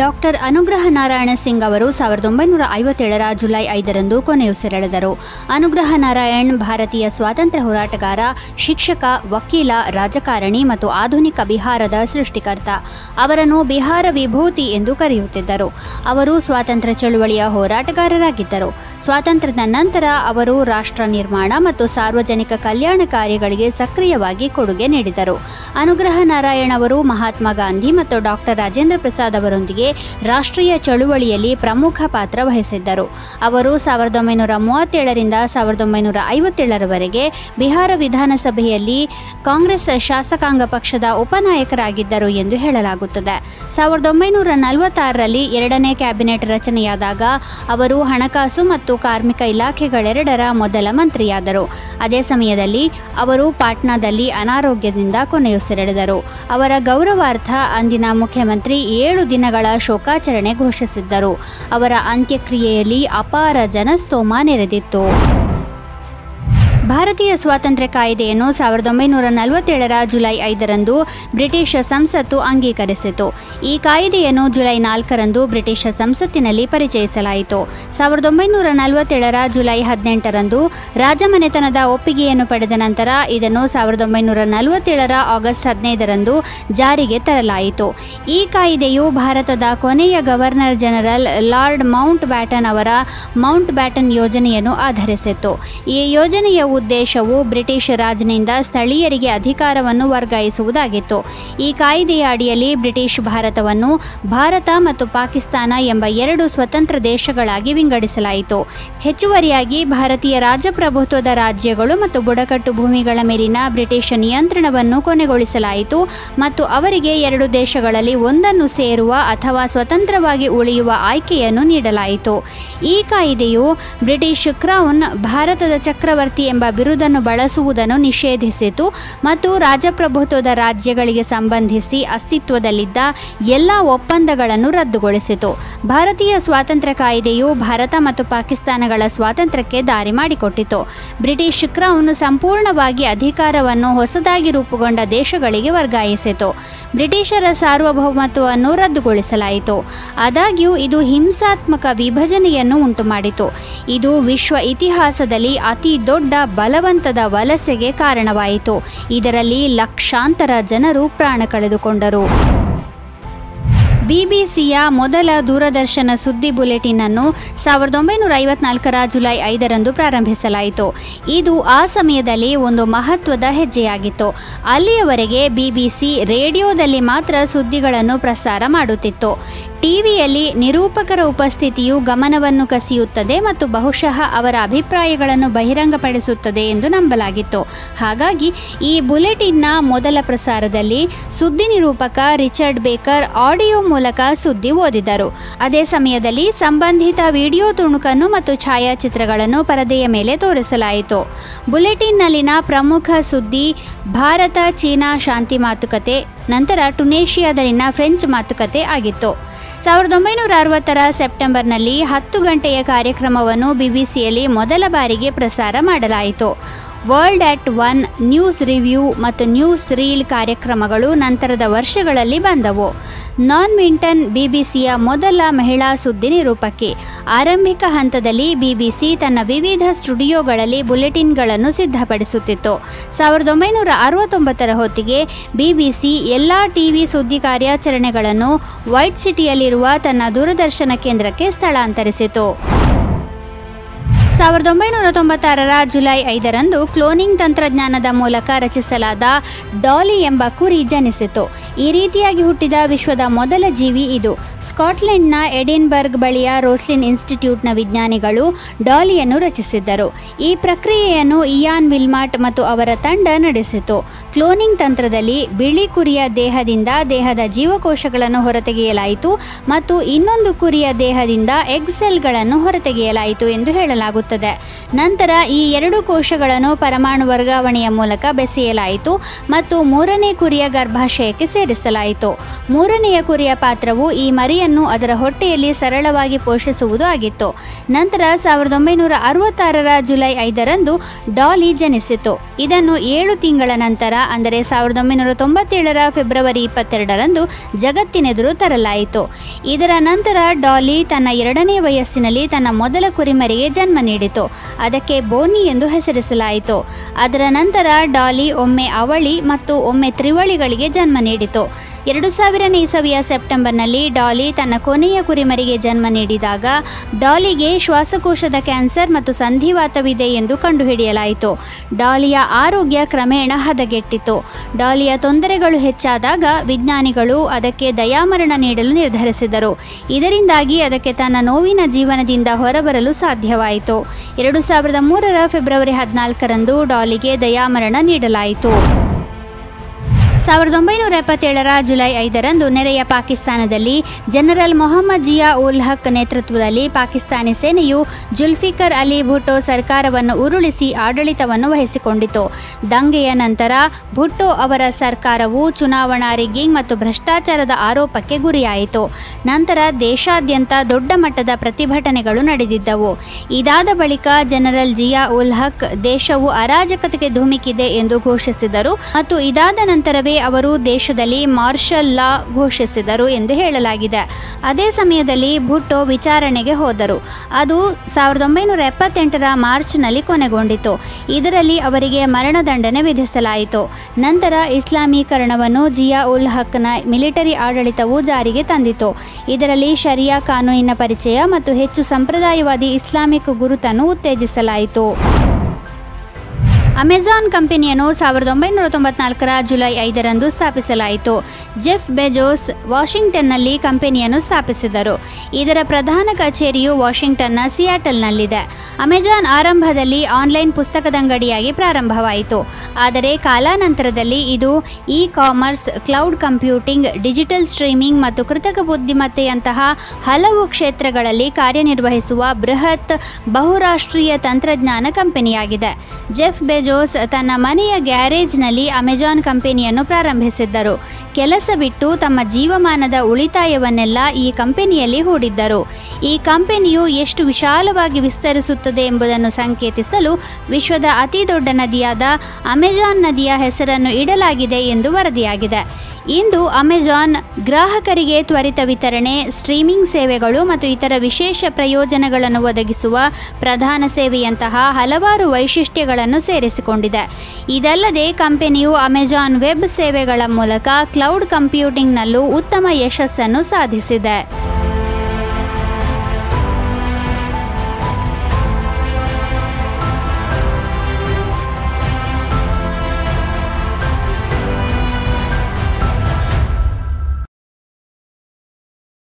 Doctor ಅನುಗ್ರಹ ನಾರಾಯಣ ಸಿಂಗ್ ಅವರು ಸಾವಿರದ ಒಂಬೈನೂರ ಐವತ್ತೇಳರ ಜುಲೈ ಐದರಂದು ಕೊನೆಯುಸಿರೆಳೆದರು ಅನುಗ್ರಹ ನಾರಾಯಣ್ ಭಾರತೀಯ ಸ್ವಾತಂತ್ರ್ಯ ಹೋರಾಟಗಾರ, ಶಿಕ್ಷಕ, ವಕೀಲ, ರಾಜಕಾರಣಿ ಮತ್ತು ಆಧುನಿಕ ಬಿಹಾರದ ಸೃಷ್ಟಿಕರ್ತ. ಅವರನ್ನು ಬಿಹಾರ ವಿಭೂತಿ ಎಂದು ಕರೆಯುತ್ತಿದ್ದರು. ಅವರು ಸ್ವಾತಂತ್ರ್ಯ ಚಳುವಳಿಯ ಹೋರಾಟಗಾರರಾಗಿದ್ದರು. ಸ್ವಾತಂತ್ರ್ಯದ ನಂತರ ಅವರು ರಾಷ್ಟ್ರ ನಿರ್ಮಾಣ ಮತ್ತು ಸಾರ್ವಜನಿಕ ಕಲ್ಯಾಣ ಕಾರ್ಯಗಳಿಗೆ ಸಕ್ರಿಯವಾಗಿ ಕೊಡುಗೆ ನೀಡಿದರು. ಅನುಗ್ರಹ ನಾರಾಯಣ್ ಅವರು ಮಹಾತ್ಮ ಗಾಂಧಿ ಮತ್ತು ಡಾಕ್ಟರ್ ರಾಜೇಂದ್ರ ಪ್ರಸಾದ್ ಅವರೊಂದಿಗೆ ರಾಷ್ಟ್ರೀಯ ಚಳುವಳಿಯಲ್ಲಿ ಪ್ರಮುಖ ಪಾತ್ರ ವಹಿಸಿದ್ದರು. ಅವರು ಸಾವಿರದ ಒಂಬೈನೂರ ಮೂವತ್ತೇಳರಿಂದ ಸಾವಿರದ ಒಂಬೈನೂರ ಐವತ್ತೇಳರವರೆಗೆ ಬಿಹಾರ ವಿಧಾನಸಭೆಯಲ್ಲಿ ಕಾಂಗ್ರೆಸ್ ಶಾಸಕಾಂಗ ಪಕ್ಷದ ಉಪನಾಯಕರಾಗಿದ್ದರು ಎಂದು ಹೇಳಲಾಗುತ್ತದೆ. ಸಾವಿರದ ಒಂಬೈನೂರ ನಲವತ್ತಾರರಲ್ಲಿ ಎರಡನೇ ಕ್ಯಾಬಿನೆಟ್ ರಚನೆಯಾದಾಗ ಅವರು ಹಣಕಾಸು ಮತ್ತು ಕಾರ್ಮಿಕ ಇಲಾಖೆಗಳೆರಡರ ಮೊದಲ ಮಂತ್ರಿಯಾದರು. ಅದೇ ಸಮಯದಲ್ಲಿ ಅವರು ಪಾಟ್ನಾದಲ್ಲಿ ಅನಾರೋಗ್ಯದಿಂದ ಕೊನೆಯುಸಿರೆಳೆದರು. ಅವರ ಗೌರವಾರ್ಥ ಅಂದಿನ ಮುಖ್ಯಮಂತ್ರಿ ಏಳು ದಿನಗಳ ಶೋಕಾಚರಣೆ ಘೋಷಿಸಿದ್ದರು. ಅವರ ಅಂತ್ಯಕ್ರಿಯೆಯಲ್ಲಿ ಅಪಾರ ಜನಸ್ತೋಮ ನೆರೆದಿತ್ತು. ಭಾರತೀಯ ಸ್ವಾತಂತ್ರ್ಯ ಕಾಯ್ದೆಯನ್ನು ಸಾವಿರದ ಒಂಬೈನೂರ ನಲವತ್ತೇಳರ ಜುಲೈ ಐದರಂದು ಬ್ರಿಟಿಷ್ ಸಂಸತ್ತು ಅಂಗೀಕರಿಸಿತು. ಈ ಕಾಯ್ದೆಯನ್ನು ಜುಲೈ ನಾಲ್ಕರಂದು ಬ್ರಿಟಿಷ್ ಸಂಸತ್ತಿನಲ್ಲಿ ಪರಿಚಯಿಸಲಾಯಿತು. ಸಾವಿರದ ಒಂಬೈನೂರ ನಲವತ್ತೇಳರ ಜುಲೈ ಹದಿನೆಂಟರಂದು ರಾಜಮನೆತನದ ಒಪ್ಪಿಗೆಯನ್ನು ಪಡೆದ ನಂತರ ಇದನ್ನು ಸಾವಿರದ ಒಂಬೈನೂರ ನಲವತ್ತೇಳರ ಆಗಸ್ಟ್ ಹದಿನೈದರಂದು ಜಾರಿಗೆ ತರಲಾಯಿತು. ಈ ಕಾಯ್ದೆಯು ಭಾರತದ ಕೊನೆಯ governor general Lord Mountbatten ಅವರ ಮೌಂಟ್ ಬ್ಯಾಟನ್ ಯೋಜನೆಯನ್ನು ಆಧರಿಸಿತ್ತು. ಈ ಯೋಜನೆಯ ಉದ್ದೇಶವು ಬ್ರಿಟಿಷ್ ರಾಜ್ನಿಂದ ಸ್ಥಳೀಯರಿಗೆ ಅಧಿಕಾರವನ್ನು ವರ್ಗಾಯಿಸುವುದಾಗಿತ್ತು. ಈ ಕಾಯ್ದೆಯ ಅಡಿಯಲ್ಲಿ ಬ್ರಿಟಿಷ್ ಭಾರತವನ್ನು ಭಾರತ ಮತ್ತು ಪಾಕಿಸ್ತಾನ ಎಂಬ ಎರಡು ಸ್ವತಂತ್ರ ದೇಶಗಳಾಗಿ ವಿಂಗಡಿಸಲಾಯಿತು. ಹೆಚ್ಚುವರಿಯಾಗಿ ಭಾರತೀಯ ರಾಜಪ್ರಭುತ್ವದ ರಾಜ್ಯಗಳು ಮತ್ತು ಬುಡಕಟ್ಟು ಭೂಮಿಗಳ ಮೇಲಿನ ಬ್ರಿಟಿಷ್ ನಿಯಂತ್ರಣವನ್ನು ಕೊನೆಗೊಳಿಸಲಾಯಿತು ಮತ್ತು ಅವರಿಗೆ ಎರಡು ದೇಶಗಳಲ್ಲಿ ಒಂದನ್ನು ಸೇರುವ ಅಥವಾ ಸ್ವತಂತ್ರವಾಗಿ ಉಳಿಯುವ ಆಯ್ಕೆಯನ್ನು ನೀಡಲಾಯಿತು. ಈ ಕಾಯ್ದೆಯು ಬ್ರಿಟಿಷ್ ಕ್ರೌನ್, ಭಾರತದ ಚಕ್ರವರ್ತಿ ಎಂಬ ಬಿರುದನ್ನು ಬಳಸುವುದನ್ನು ನಿಷೇಧಿಸಿತು ಮತ್ತು ರಾಜಪ್ರಭುತ್ವದ ರಾಜ್ಯಗಳಿಗೆ ಸಂಬಂಧಿಸಿ ಅಸ್ತಿತ್ವದಲ್ಲಿದ್ದ ಎಲ್ಲ ಒಪ್ಪಂದಗಳನ್ನು ರದ್ದುಗೊಳಿಸಿತು. ಭಾರತೀಯ ಸ್ವಾತಂತ್ರ್ಯ ಕಾಯ್ದೆಯು ಭಾರತ ಮತ್ತು ಪಾಕಿಸ್ತಾನಗಳ ಸ್ವಾತಂತ್ರ್ಯಕ್ಕೆ ದಾರಿ ಮಾಡಿಕೊಟ್ಟಿತು. ಬ್ರಿಟಿಷ್ ಕ್ರೌನ್ ಸಂಪೂರ್ಣವಾಗಿ ಅಧಿಕಾರವನ್ನು ಹೊಸದಾಗಿ ರೂಪುಗೊಂಡ ದೇಶಗಳಿಗೆ ವರ್ಗಾಯಿಸಿತು. ಬ್ರಿಟಿಷರ ಸಾರ್ವಭೌಮತ್ವವನ್ನು ರದ್ದುಗೊಳಿಸಲಾಯಿತು. ಆದಾಗ್ಯೂ ಇದು ಹಿಂಸಾತ್ಮಕ ವಿಭಜನೆಯನ್ನು ಉಂಟುಮಾಡಿತು. ಇದು ವಿಶ್ವ ಇತಿಹಾಸದಲ್ಲಿ ಅತಿ ದೊಡ್ಡ ಬಲವಂತದ ವಲಸೆಗೆ ಕಾರಣವಾಯಿತು. ಇದರಲ್ಲಿ ಲಕ್ಷಾಂತರ ಜನರು ಪ್ರಾಣ ಕಳೆದುಕೊಂಡರು. ಬಿಬಿಸಿಯ ಮೊದಲ ದೂರದರ್ಶನ ಸುದ್ದಿ ಬುಲೆಟಿನ್ ಅನ್ನು ಸಾವಿರದ ಒಂಬೈನೂರ ಐವತ್ನಾಲ್ಕರ ಜುಲೈ ಐದರಂದು ಪ್ರಾರಂಭಿಸಲಾಯಿತು. ಇದು ಆ ಸಮಯದಲ್ಲಿ ಒಂದು ಮಹತ್ವದ ಹೆಜ್ಜೆಯಾಗಿತ್ತು. ಅಲ್ಲಿಯವರೆಗೆ ಬಿಬಿಸಿ ರೇಡಿಯೋದಲ್ಲಿ ಮಾತ್ರ ಸುದ್ದಿಗಳನ್ನು ಪ್ರಸಾರ ಮಾಡುತ್ತಿತ್ತು. ಟಿವಿಯಲ್ಲಿ ನಿರೂಪಕರ ಉಪಸ್ಥಿತಿಯು ಗಮನವನ್ನು ಕಸಿಯುತ್ತದೆ ಮತ್ತು ಬಹುಶಃ ಅವರ ಅಭಿಪ್ರಾಯಗಳನ್ನು ಬಹಿರಂಗಪಡಿಸುತ್ತದೆ ಎಂದು ನಂಬಲಾಗಿತ್ತು. ಹಾಗಾಗಿ ಈ ಬುಲೆಟಿನ್ನ ಮೊದಲ ಪ್ರಸಾರದಲ್ಲಿ ಸುದ್ದಿ ನಿರೂಪಕ ರಿಚರ್ಡ್ ಬೇಕರ್ ಆಡಿಯೋ ಮೂಲಕ ಸುದ್ದಿ ಓದಿದರು. ಅದೇ ಸಮಯದಲ್ಲಿ ಸಂಬಂಧಿತ ವಿಡಿಯೋ ತುಣುಕನ್ನು ಮತ್ತು ಛಾಯಾಚಿತ್ರಗಳನ್ನು ಪರದೆಯ ಮೇಲೆ ತೋರಿಸಲಾಯಿತು. ಬುಲೆಟಿನ್ನಲ್ಲಿನ ಪ್ರಮುಖ ಸುದ್ದಿ, ಭಾರತ ಚೀನಾ ಶಾಂತಿ ಮಾತುಕತೆ ನಂತರ ಟುನೇಷಿಯಾದಲ್ಲಿನ ಫ್ರೆಂಚ್ ಮಾತುಕತೆ ಆಗಿತ್ತು. ಸಾವಿರದ ಒಂಬೈನೂರ ಅರವತ್ತರ ಸೆಪ್ಟೆಂಬರ್ನಲ್ಲಿ ಹತ್ತು ಗಂಟೆಯ ಕಾರ್ಯಕ್ರಮವನ್ನು ಬಿಬಿಸಿಯಲ್ಲಿ ಮೊದಲ ಬಾರಿಗೆ ಪ್ರಸಾರ ಮಾಡಲಾಯಿತು. World at one news review ಮತ್ತು ನ್ಯೂಸ್ ರೀಲ್ ಕಾರ್ಯಕ್ರಮಗಳು ನಂತರದ ವರ್ಷಗಳಲ್ಲಿ ಬಂದವು. ನಾನ್ ಮಿಂಟನ್ ಬಿಬಿಸಿಯ ಮೊದಲ ಮಹಿಳಾ ಸುದ್ದಿ ನಿರೂಪಕಿ. ಆರಂಭಿಕ ಹಂತದಲ್ಲಿ ಬಿಬಿಸಿ ತನ್ನ ವಿವಿಧ ಸ್ಟುಡಿಯೋಗಳಲ್ಲಿ ಬುಲೆಟಿನ್ಗಳನ್ನು ಸಿದ್ಧಪಡಿಸುತ್ತಿತ್ತು. ಸಾವಿರದ ಒಂಬೈನೂರ ಅರವತ್ತೊಂಬತ್ತರ ಹೊತ್ತಿಗೆ ಬಿಬಿಸಿ ಎಲ್ಲ ಟಿವಿ ಸುದ್ದಿ ಕಾರ್ಯಾಚರಣೆಗಳನ್ನು ವೈಟ್ ಸಿಟಿಯಲ್ಲಿರುವ ತನ್ನ ದೂರದರ್ಶನ ಕೇಂದ್ರಕ್ಕೆ ಸ್ಥಳಾಂತರಿಸಿತು. ಸಾವಿರದ ಒಂಬೈನೂರ ತೊಂಬತ್ತಾರರ ಜುಲೈ ಐದರಂದು ಕ್ಲೋನಿಂಗ್ ತಂತ್ರಜ್ಞಾನದ ಮೂಲಕ ರಚಿಸಲಾದ ಡಾಲಿ ಎಂಬ ಕುರಿ ಜನಿಸಿತು. ಈ ರೀತಿಯಾಗಿ ಹುಟ್ಟಿದ ವಿಶ್ವದ ಮೊದಲ ಜೀವಿ ಇದು. ಸ್ಕಾಟ್ಲೆಂಡ್ನ ಎಡಿನ್ಬರ್ಗ್ ಬಳಿಯ ರೋಸ್ಲಿನ್ ಇನ್ಸ್ಟಿಟ್ಯೂಟ್ನ ವಿಜ್ಞಾನಿಗಳು ಡಾಲಿಯನ್ನು ರಚಿಸಿದ್ದರು. ಈ ಪ್ರಕ್ರಿಯೆಯನ್ನು ಇಯಾನ್ ವಿಲ್ಮಾಟ್ ಮತ್ತು ಅವರ ತಂಡ ನಡೆಸಿತು. ಕ್ಲೋನಿಂಗ್ ತಂತ್ರದಲ್ಲಿ ಬಿಳಿ ಕುರಿಯ ದೇಹದಿಂದ ದೇಹದ ಜೀವಕೋಶಗಳನ್ನು ಹೊರತೆಗೆಯಲಾಯಿತು ಮತ್ತು ಇನ್ನೊಂದು ಕುರಿಯ ದೇಹದಿಂದ ಎಕ್ಸೆಲ್ಗಳನ್ನು ಹೊರತೆಗೆಯಲಾಯಿತು ಎಂದು ಹೇಳಲಾಗುತ್ತದೆ. ನಂತರ ಈ ಎರಡು ಕೋಶಗಳನ್ನು ಪರಮಾಣು ವರ್ಗಾವಣೆಯ ಮೂಲಕ ಬೆಸೆಯಲಾಯಿತು ಮತ್ತು ಮೂರನೇ ಕುರಿಯ ಗರ್ಭಾಶಯಕ್ಕೆ ಸೇರಿಸಲಾಯಿತು. ಮೂರನೆಯ ಕುರಿಯ ಪಾತ್ರವು ಈ ಮರಿಯನ್ನು ಅದರ ಹೊಟ್ಟೆಯಲ್ಲಿ ಸರಳವಾಗಿ ಪೋಷಿಸುವುದು ಆಗಿತ್ತು. ನಂತರ ಸಾವಿರದ ಒಂಬೈನೂರ ಅರವತ್ತಾರರ ಜುಲೈ ಐದರಂದು ಡಾಲಿ ಜನಿಸಿತು. ಇದನ್ನು ಏಳು ತಿಂಗಳ ನಂತರ, ಅಂದರೆ ಸಾವಿರದ ಒಂಬೈನೂರ ತೊಂಬತ್ತೇಳರ ಫೆಬ್ರವರಿ ಇಪ್ಪತ್ತೆರಡರಂದು ಜಗತ್ತಿನೆದುರು ತರಲಾಯಿತು. ಇದರ ನಂತರ ಡಾಲಿ ತನ್ನ ಎರಡನೇ ವಯಸ್ಸಿನಲ್ಲಿ ತನ್ನ ಮೊದಲ ಕುರಿಮರಿಗೆ ಜನ್ಮ ನೀಡಿತು ಅದಕ್ಕೆ ಬೋನಿ ಎಂದು ಹೆಸರಿಸಲಾಯಿತು. ಅದರ ನಂತರ ಡಾಲಿ ಒಮ್ಮೆ ಅವಳಿ ಮತ್ತು ಒಮ್ಮೆ ತ್ರಿವಳಿಗಳಿಗೆ ಜನ್ಮ ನೀಡಿತು. ಎರಡು ಸಾವಿರನೇ ಇಸವಿಯ ಸೆಪ್ಟೆಂಬರ್ನಲ್ಲಿ ಡಾಲಿ ತನ್ನ ಕೊನೆಯ ಕುರಿಮರಿಗೆ ಜನ್ಮ ನೀಡಿದಾಗ ಡಾಲಿಗೆ ಶ್ವಾಸಕೋಶದ ಕ್ಯಾನ್ಸರ್ ಮತ್ತು ಸಂಧಿವಾತವಿದೆ ಎಂದು ಕಂಡುಹಿಡಿಯಲಾಯಿತು. ಡಾಲಿಯ ಆರೋಗ್ಯ ಕ್ರಮೇಣ ಹದಗೆಟ್ಟಿತು. ಡಾಲಿಯ ತೊಂದರೆಗಳು ಹೆಚ್ಚಾದಾಗ ವಿಜ್ಞಾನಿಗಳು ಅದಕ್ಕೆ ದಯಾಮರಣ ನೀಡಲು ನಿರ್ಧರಿಸಿದರು. ಇದರಿಂದಾಗಿ ಅದಕ್ಕೆ ತನ್ನ ನೋವಿನ ಜೀವನದಿಂದ ಹೊರಬರಲು ಸಾಧ್ಯವಾಯಿತು. ಎರಡು ಸಾವಿರದ ಮೂರರ ಫೆಬ್ರವರಿ ಹದಿನಾಲ್ಕರಂದು ಡಾಲಿಗೆ ದಯಾಮರಣ ನೀಡಲಾಯಿತು. ಸಾವಿರದ ಒಂಬೈನೂರ ಎಪ್ಪತ್ತೇಳರ ಜುಲೈ ಐದರಂದು ನೆರೆಯ ಪಾಕಿಸ್ತಾನದಲ್ಲಿ ಜನರಲ್ ಮೊಹಮ್ಮದ್ ಜಿಯಾ ಉಲ್ ಹಕ್ ನೇತೃತ್ವದಲ್ಲಿ ಪಾಕಿಸ್ತಾನಿ ಸೇನೆಯು ಜುಲ್ಫಿಕರ್ ಅಲಿ ಭುಟ್ಟೋ ಸರ್ಕಾರವನ್ನು ಉರುಳಿಸಿ ಆಡಳಿತವನ್ನು ವಹಿಸಿಕೊಂಡಿತು. ದಂಗೆಯ ನಂತರ ಭುಟ್ಟೋ ಅವರ ಸರ್ಕಾರವು ಚುನಾವಣಾ ರಿಗ್ಗಿಂಗ್ ಮತ್ತು ಭ್ರಷ್ಟಾಚಾರದ ಆರೋಪಕ್ಕೆ ಗುರಿಯಾಯಿತು. ನಂತರ ದೇಶಾದ್ಯಂತ ದೊಡ್ಡ ಮಟ್ಟದ ಪ್ರತಿಭಟನೆಗಳು ನಡೆದಿದ್ದವು. ಇದಾದ ಬಳಿಕ ಜನರಲ್ ಜಿಯಾ ಉಲ್ ಹಕ್ ದೇಶವು ಅರಾಜಕತೆಗೆ ಧುಮಿಕಿದೆ ಎಂದು ಘೋಷಿಸಿದರು ಮತ್ತು ಇದಾದ ನಂತರವೇ ಅವರು ದೇಶದಲ್ಲಿ ಮಾರ್ಷಲ್ ಲಾ ಘೋಷಿಸಿದರು ಎಂದು ಹೇಳಲಾಗಿದೆ. ಅದೇ ಸಮಯದಲ್ಲಿ ಭುಟ್ಟೋ ವಿಚಾರಣೆಗೆ ಹೋದರು. ಅದು ಸಾವಿರದ ಒಂಬೈನೂರ ಎಪ್ಪತ್ತೆಂಟರ ಮಾರ್ಚ್ನಲ್ಲಿ ಕೊನೆಗೊಂಡಿತು. ಇದರಲ್ಲಿ ಅವರಿಗೆ ಮರಣದಂಡನೆ ವಿಧಿಸಲಾಯಿತು. ನಂತರ ಇಸ್ಲಾಮೀಕರಣವನ್ನು ಜಿಯಾ ಉಲ್ ಹಕ್ನ ಮಿಲಿಟರಿ ಆಡಳಿತವು ಜಾರಿಗೆ ತಂದಿತು. ಇದರಲ್ಲಿ ಶರಿಯಾ ಕಾನೂನಿನ ಪರಿಚಯ ಮತ್ತು ಹೆಚ್ಚು ಸಂಪ್ರದಾಯವಾದಿ ಇಸ್ಲಾಮಿಕ್ ಗುರುತನ್ನು ಉತ್ತೇಜಿಸಲಾಯಿತು. ಅಮೆಜಾನ್ ಕಂಪನಿಯನ್ನು ಸಾವಿರದ ಒಂಬೈನೂರ ತೊಂಬತ್ನಾಲ್ಕರ ಜುಲೈ ಐದರಂದು ಸ್ಥಾಪಿಸಲಾಯಿತು. ಜೆಫ್ ಬೆಜೋಸ್ ವಾಷಿಂಗ್ಟನ್ನಲ್ಲಿ ಕಂಪನಿಯನ್ನು ಸ್ಥಾಪಿಸಿದರು. ಇದರ ಪ್ರಧಾನ ಕಚೇರಿಯು ವಾಷಿಂಗ್ಟನ್ನ ಸಿಯಾಟಲ್ನಲ್ಲಿದೆ. ಅಮೆಜಾನ್ ಆರಂಭದಲ್ಲಿ ಆನ್ಲೈನ್ ಪುಸ್ತಕದಂಗಡಿಯಾಗಿ ಪ್ರಾರಂಭವಾಯಿತು. ಆದರೆ ಕಾಲಾನಂತರದಲ್ಲಿ ಇದು e commerce cloud computing, digital streaming ಮತ್ತು ಕೃತಕ ಬುದ್ಧಿಮತ್ತೆಯಂತಹ ಹಲವು ಕ್ಷೇತ್ರಗಳಲ್ಲಿ ಕಾರ್ಯನಿರ್ವಹಿಸುವ ಬೃಹತ್ ಬಹುರಾಷ್ಟ್ರೀಯ ತಂತ್ರಜ್ಞಾನ ಕಂಪನಿಯಾಗಿದೆ. ಜೆಫ್ ಬೆಜೋಸ್ ತನ್ನ ಮನೆಯ ಗ್ಯಾರೇಜ್ನಲ್ಲಿ ಅಮೆಜಾನ್ ಕಂಪನಿಯನ್ನು ಪ್ರಾರಂಭಿಸಿದ್ದರು. ಕೆಲಸ ಬಿಟ್ಟು ತಮ್ಮ ಜೀವಮಾನದ ಉಳಿತಾಯವನ್ನೆಲ್ಲ ಈ ಕಂಪನಿಯಲ್ಲಿ ಹೂಡಿದ್ದರು. ಈ ಕಂಪನಿಯು ಎಷ್ಟು ವಿಶಾಲವಾಗಿ ವಿಸ್ತರಿಸುತ್ತದೆ ಎಂಬುದನ್ನು ಸಂಕೇತಿಸಲು ವಿಶ್ವದ ಅತಿ ದೊಡ್ಡ ನದಿಯಾದ ಅಮೆಜಾನ್ ನದಿಯ ಹೆಸರನ್ನು ಇಡಲಾಗಿದೆ ಎಂದು ವರದಿಯಾಗಿದೆ. ಇಂದು ಅಮೆಜಾನ್ ಗ್ರಾಹಕರಿಗೆ ತ್ವರಿತ ವಿತರಣೆ, ಸ್ಟ್ರೀಮಿಂಗ್ ಸೇವೆಗಳು ಮತ್ತು ಇತರ ವಿಶೇಷ ಪ್ರಯೋಜನಗಳನ್ನು ಒದಗಿಸುವ ಪ್ರಧಾನ ಸೇವೆಯಂತಹ ಹಲವಾರು ವೈಶಿಷ್ಟ್ಯಗಳನ್ನು ಸೇರಿಸಿಕೊಂಡಿದೆ. ಇದಲ್ಲದೆ ಕಂಪನಿಯು ಅಮೆಜಾನ್ ವೆಬ್ ಸೇವೆಗಳ ಮೂಲಕ ಕ್ಲೌಡ್ ಕಂಪ್ಯೂಟಿಂಗ್ನಲ್ಲೂ ಉತ್ತಮ ಯಶಸ್ಸನ್ನು ಸಾಧಿಸಿದೆ.